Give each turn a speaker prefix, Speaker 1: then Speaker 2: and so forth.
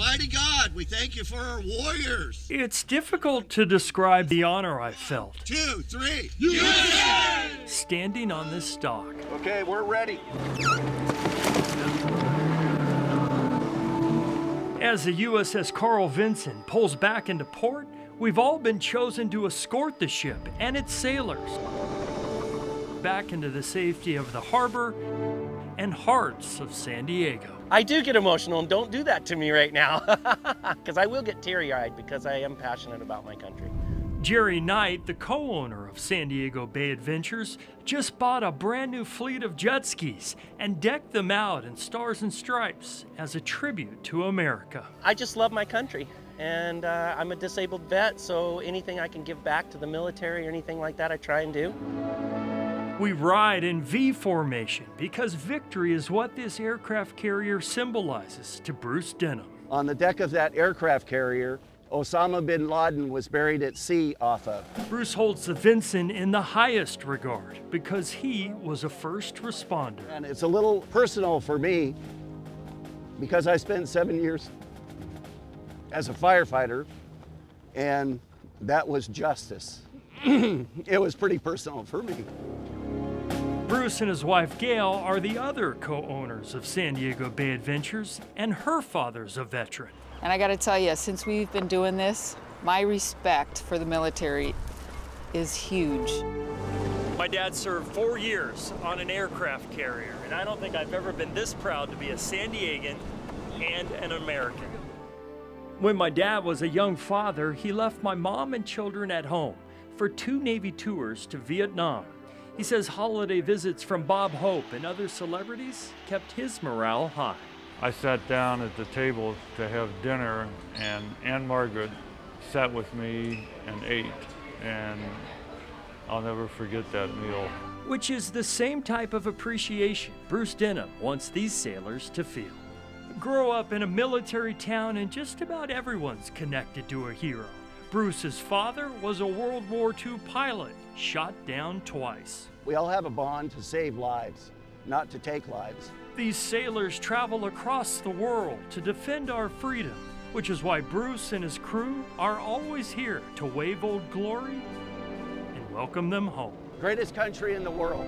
Speaker 1: Almighty God, we thank you for our warriors.
Speaker 2: It's difficult to describe the honor I felt
Speaker 1: Two, three.
Speaker 2: standing on this dock.
Speaker 1: Okay, we're ready.
Speaker 2: As the USS Carl Vinson pulls back into port, we've all been chosen to escort the ship and its sailors back into the safety of the harbor and hearts of San Diego.
Speaker 3: I do get emotional, and don't do that to me right now, because I will get teary eyed because I am passionate about my country.
Speaker 2: Jerry Knight, the co owner of San Diego Bay Adventures, just bought a brand new fleet of jet skis and decked them out in stars and stripes as a tribute to America.
Speaker 3: I just love my country, and uh, I'm a disabled vet, so anything I can give back to the military or anything like that, I try and do.
Speaker 2: We ride in V formation because victory is what this aircraft carrier symbolizes to Bruce Denham.
Speaker 4: On the deck of that aircraft carrier, Osama bin Laden was buried at sea off of.
Speaker 2: Bruce holds the Vinson in the highest regard because he was a first responder.
Speaker 4: And it's a little personal for me because I spent seven years as a firefighter, and that was justice. it was pretty personal for me.
Speaker 2: Bruce and his wife Gail are the other co owners of San Diego Bay Adventures, and her father's a veteran.
Speaker 5: And I got to tell you, since we've been doing this, my respect for the military is huge.
Speaker 2: My dad served four years on an aircraft carrier, and I don't think I've ever been this proud to be a San Diegan and an American. When my dad was a young father, he left my mom and children at home for two Navy tours to Vietnam. He says holiday visits from Bob Hope and other celebrities kept his morale high.
Speaker 6: I sat down at the table to have dinner, and Ann-Margret sat with me and ate, and I'll never forget that meal.
Speaker 2: which is the same type of appreciation Bruce Denham wants these sailors to feel. Grow up in a military town, and just about everyone's connected to a hero. Bruce's father was a World War II pilot, shot down twice.
Speaker 4: We all have a bond to save lives, not to take lives.
Speaker 2: These sailors travel across the world to defend our freedom, which is why Bruce and his crew are always here to wave old glory and welcome them home.
Speaker 4: Greatest country in the world.